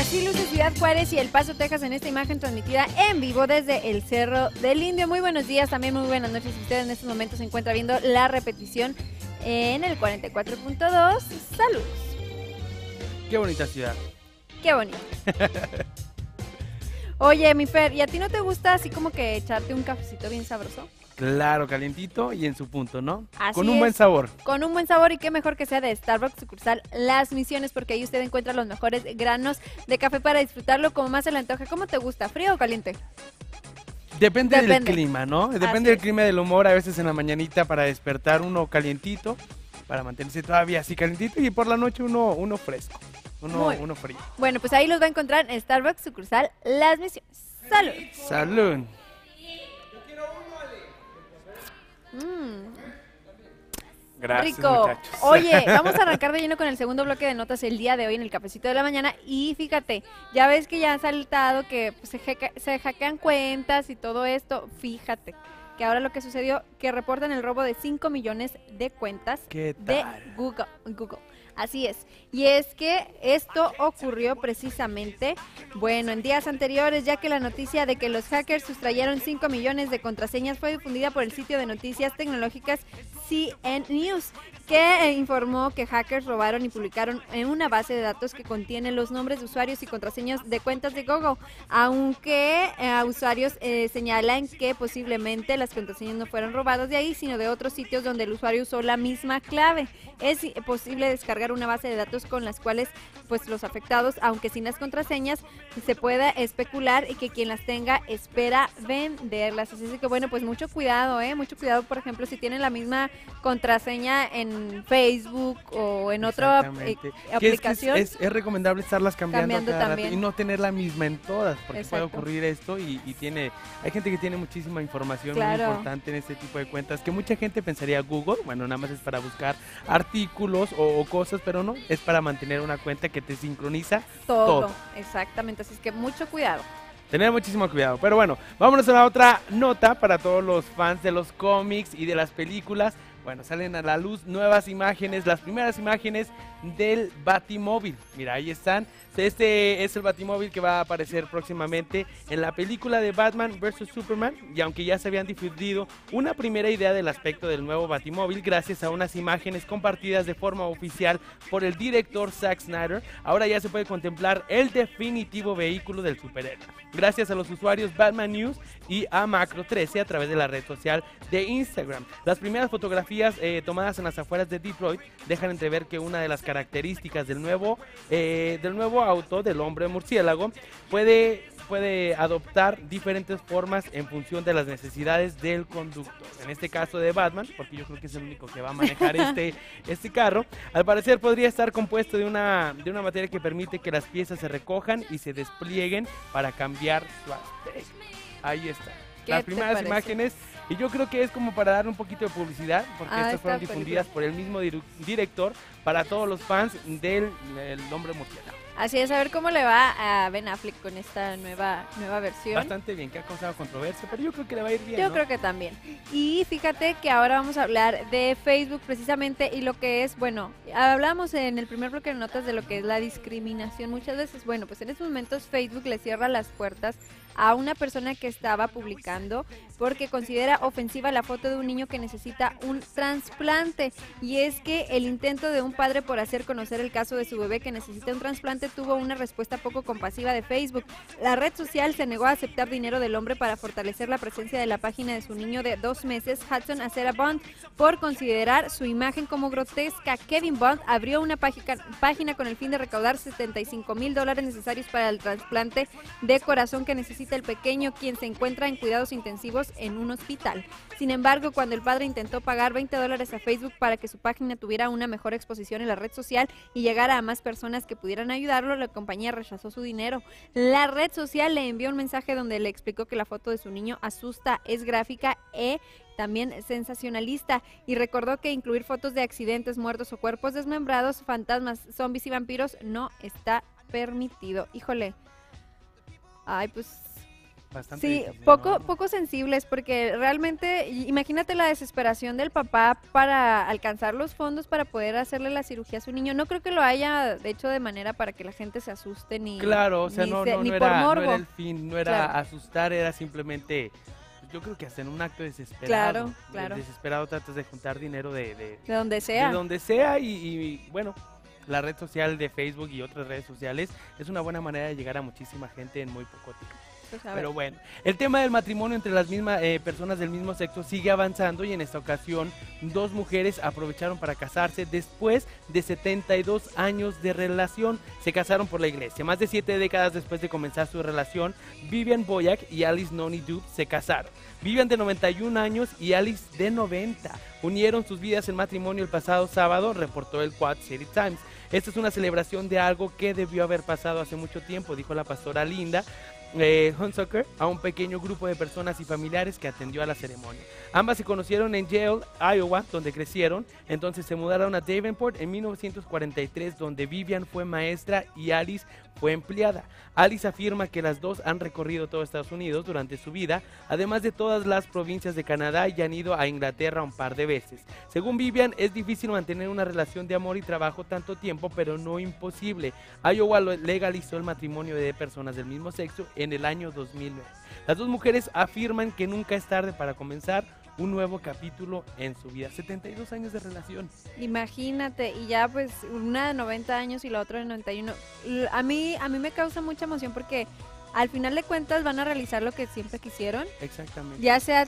así luce Ciudad Juárez y El Paso, Texas en esta imagen transmitida en vivo desde el Cerro del Indio. Muy buenos días, también muy buenas noches. Si usted en estos momentos se encuentra viendo la repetición en el 44.2. Saludos. Qué bonita ciudad. Qué bonito. Oye, mi Fer, ¿y a ti no te gusta así como que echarte un cafecito bien sabroso? Claro, calientito y en su punto, ¿no? Así Con un es. buen sabor. Con un buen sabor y qué mejor que sea de Starbucks sucursal Las Misiones, porque ahí usted encuentra los mejores granos de café para disfrutarlo como más se le antoje. ¿Cómo te gusta? ¿Frío o caliente? Depende, Depende. del clima, ¿no? Así Depende del es. clima del humor. A veces en la mañanita para despertar uno calientito, para mantenerse todavía así calientito y por la noche uno, uno fresco, uno, uno frío. Bueno, pues ahí los va a encontrar en Starbucks sucursal Las Misiones. Salud. Salud. Mm, Gracias, rico. muchachos. Oye, vamos a arrancar de lleno con el segundo bloque de notas el día de hoy en el cafecito de la mañana. Y fíjate, ya ves que ya han saltado que pues, se, se hackean cuentas y todo esto. Fíjate que ahora lo que sucedió, que reportan el robo de 5 millones de cuentas ¿Qué de? Google. Google. Así es. Y es que esto ocurrió precisamente, bueno, en días anteriores, ya que la noticia de que los hackers sustrayeron 5 millones de contraseñas fue difundida por el sitio de noticias tecnológicas CN News, que eh, informó que hackers robaron y publicaron en una base de datos que contiene los nombres de usuarios y contraseñas de cuentas de Google, aunque eh, usuarios eh, señalan que posiblemente las contraseñas no fueron robadas de ahí, sino de otros sitios donde el usuario usó la misma clave. Es posible descargar una base de datos con las cuales pues los afectados, aunque sin las contraseñas, se pueda especular y que quien las tenga espera venderlas. Así que bueno, pues mucho cuidado, ¿eh? Mucho cuidado, por ejemplo, si tienen la misma contraseña en Facebook o en otra eh, es es- aplicación. Es, recomendable estarlas cambiando, Cambiando cada rato y no tener la misma en todas, porque puede ocurrir esto y, y tiene, hay gente que tiene muchísima información muy importante en este tipo de cuentas, que mucha gente pensaría Google, bueno, nada más es para buscar artículos o, o cosas, pero no, es para mantener una cuenta que te sincroniza. todo. todo. Exactamente, así es que mucho cuidado. Tener muchísimo cuidado. Pero bueno, vámonos a la otra nota para todos los fans de los cómics y de las películas. Bueno, salen a la luz nuevas imágenes, las primeras imágenes del Batimóvil. Mira, ahí están. Este es el Batimóvil que va a aparecer próximamente en la película de Batman vs. Superman. Y aunque ya se habían difundido una primera idea del aspecto del nuevo Batimóvil gracias a unas imágenes compartidas de forma oficial por el director Zack Snyder, ahora ya se puede contemplar el definitivo vehículo del superhéroe. Gracias a los usuarios Batman News y a Macro 13 a través de la red social de Instagram. Las primeras fotografías eh, tomadas en las afueras de Detroit dejan entrever que una de las características del nuevo, eh, del nuevo auto del hombre murciélago puede, puede adoptar diferentes formas en función de las necesidades del conductor. En este caso de Batman, porque yo creo que es el único que va a manejar este, este carro, al parecer podría estar compuesto de una, de una materia que permite que las piezas se recojan y se desplieguen para cambiar su aspecto. Ahí está. ¿Qué Las primeras imágenes, y yo creo que es como para dar un poquito de publicidad, porque Ah, estas fueron difundidas por el mismo director para todos los fans del el hombre murciélago. Así es, a ver cómo le va a Ben Affleck con esta nueva, nueva versión. Bastante bien, que ha causado controversia, pero yo creo que le va a ir bien. Yo ¿no? creo que también. Y fíjate que ahora vamos a hablar de Facebook precisamente y lo que es, bueno, hablamos en el primer bloque de notas de lo que es la discriminación. Muchas veces, bueno, pues en estos momentos Facebook le cierra las puertas a una persona que estaba publicando porque considera ofensiva la foto de un niño que necesita un trasplante. Y es que el intento de un padre por hacer conocer el caso de su bebé que necesita un trasplante tuvo una respuesta poco compasiva de Facebook. La red social se negó a aceptar dinero del hombre para fortalecer la presencia de la página de su niño de dos meses, Hudson Acera Bond, por considerar su imagen como grotesca. Kevin Bond abrió una página, con el fin de recaudar 75 mil dólares necesarios para el trasplante de corazón que necesita el pequeño, quien se encuentra en cuidados intensivos en un hospital. Sin embargo, cuando el padre intentó pagar 20 dólares a Facebook para que su página tuviera una mejor exposición en la red social y llegara a más personas que pudieran la compañía rechazó su dinero. La red social le envió un mensaje donde le explicó que la foto de su niño asusta, es gráfica e también sensacionalista y recordó que incluir fotos de accidentes, muertos o cuerpos desmembrados, fantasmas, zombies y vampiros no está permitido. Híjole. Ay, pues bastante Sí, difícil, poco, ¿no? poco sensibles, porque realmente, imagínate la desesperación del papá para alcanzar los fondos para poder hacerle la cirugía a su niño. No creo que lo haya hecho de manera para que la gente se asuste ni. Claro, o sea, ni no, se- no, ni no por era, no morbo. era el fin, no era Claro. asustar, era simplemente, yo creo que hasta en un acto desesperado. Claro, claro. Desesperado tratas de juntar dinero de, de, De donde sea. de donde sea y, y, bueno, la red social de Facebook y otras redes sociales es una buena manera de llegar a muchísima gente en muy poco tiempo. Pero bueno, el tema del matrimonio entre las mismas eh, personas del mismo sexo sigue avanzando y en esta ocasión dos mujeres aprovecharon para casarse después de 72 años de relación. Se casaron por la iglesia. Más de siete décadas después de comenzar su relación, Vivian Boyack y Alice Noni Dube se casaron. Vivian de 91 años y Alice de 90. Unieron sus vidas en matrimonio el pasado sábado, reportó el Quad City Times. Esta es una celebración de algo que debió haber pasado hace mucho tiempo, dijo la pastora Linda eh, a un pequeño grupo de personas y familiares que atendió a la ceremonia. Ambas se conocieron en Yale, Iowa, donde crecieron. Entonces se mudaron a Davenport en 1943, donde Vivian fue maestra y Alice fue empleada. Alice afirma que las dos han recorrido todo Estados Unidos durante su vida, además de todas las provincias de Canadá y han ido a Inglaterra un par de veces. Según Vivian, es difícil mantener una relación de amor y trabajo tanto tiempo, pero no imposible. Iowa legalizó el matrimonio de personas del mismo sexo en el año 2009. Las dos mujeres afirman que nunca es tarde para comenzar un nuevo capítulo en su vida. 72 años de relación. Imagínate, y ya pues una de 90 años y la otra de 91. L- A mí, a mí me causa mucha emoción porque al final de cuentas van a realizar lo que siempre quisieron. Exactamente. Ya sea,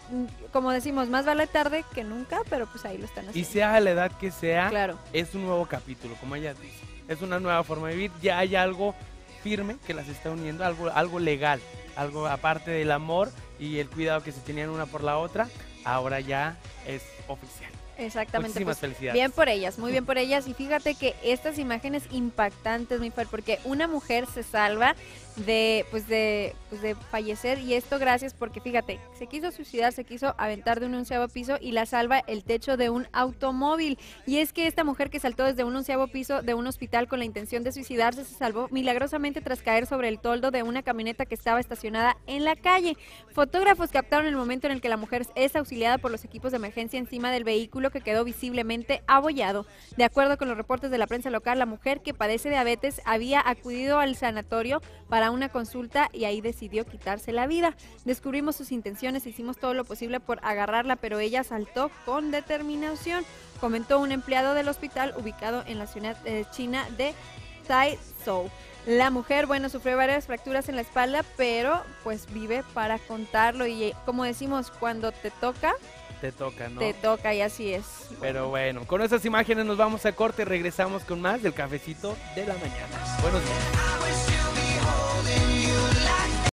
como decimos, más vale tarde que nunca, pero pues ahí lo están Y haciendo. sea a la edad que sea, Claro. es un nuevo capítulo, como ella dice. Es una nueva forma de vivir. Ya hay algo firme que las está uniendo, algo, algo legal, algo aparte del amor y el cuidado que se tenían una por la otra, ahora ya es oficial. Exactamente. Muchísimas pues, felicidades. Bien por ellas, muy bien por ellas. Y fíjate que estas imágenes impactantes, mi Fer, porque una mujer se salva de, pues de, pues de fallecer y esto gracias porque fíjate, se quiso suicidar, se quiso aventar de un onceavo piso y la salva el techo de un automóvil. Y es que esta mujer que saltó desde un onceavo piso de un hospital con la intención de suicidarse se salvó milagrosamente tras caer sobre el toldo de una camioneta que estaba estacionada en la calle. Fotógrafos captaron el momento en el que la mujer es auxiliada por los equipos de emergencia encima del vehículo que quedó visiblemente abollado. De acuerdo con los reportes de la prensa local, la mujer que padece diabetes había acudido al sanatorio para una consulta y ahí decidió quitarse la vida. Descubrimos sus intenciones, hicimos todo lo posible por agarrarla, pero ella saltó con determinación, comentó un empleado del hospital ubicado en la ciudad eh, china de Taizhou. La mujer, bueno, sufrió varias fracturas en la espalda, pero pues vive para contarlo y eh, como decimos, cuando te toca, Te toca, ¿no? te toca y así es. Pero bueno, con esas imágenes nos vamos a corte y regresamos con más del cafecito de la mañana. Buenos días.